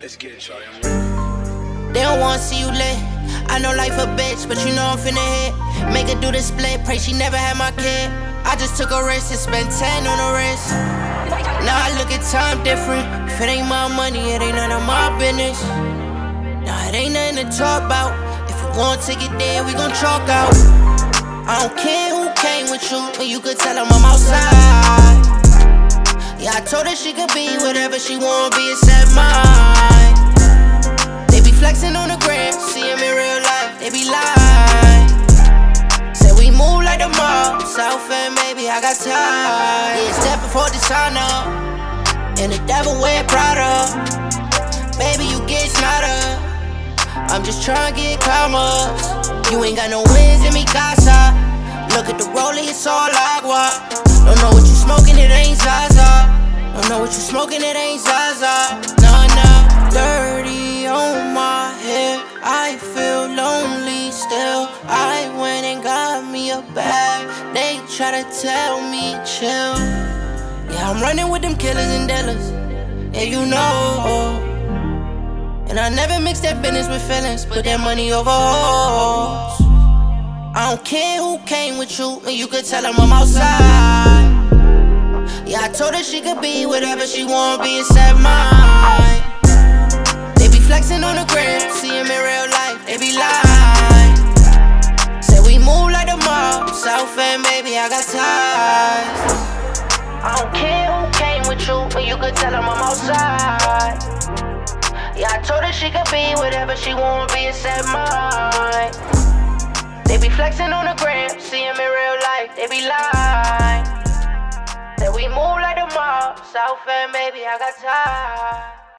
Let's get it, Charlie. They don't wanna see you lit. I know life a bitch, but you know I'm finna hit. Make her do the split, pray she never had my kid. I just took a risk and spent 10 on a wrist. Now I look at time different. If it ain't my money, it ain't none of my business. Nah, it ain't nothing to talk about. If you want to get there, we gon' chalk out. I don't care who came with you, but you could tell them I'm outside. Yeah, I told her she could be whatever she wanna be except mine. Flexing on the gram, see 'em in real life, they be lying. Said we move like the mob, South End, baby, I got time. Yeah, step before dishonor, and the devil wear Prada. Baby, you get smarter. I'm just tryna get commas. You ain't got no wins in me casa. Look at the rollie, it's all agua. Don't know what you smoking, it ain't Zaza. Don't know what you smoking, it ain't Zaza. I went and got me a bag. They try to tell me chill. Yeah, I'm running with them killers and dealers. Yeah, you know. And I never mix that business with feelings, put that money over hoes. I don't care who came with you, and you could tell I'm outside. Yeah, I told her she could be whatever she want, be except mine. I got ties. I don't care who came with you, but you could tell I'm outside. Yeah, I told her she could be whatever she wanna be except mine. They be flexing on the gram, see 'em in real life, they be lying. Said we move like the mob, South End, baby, I got time.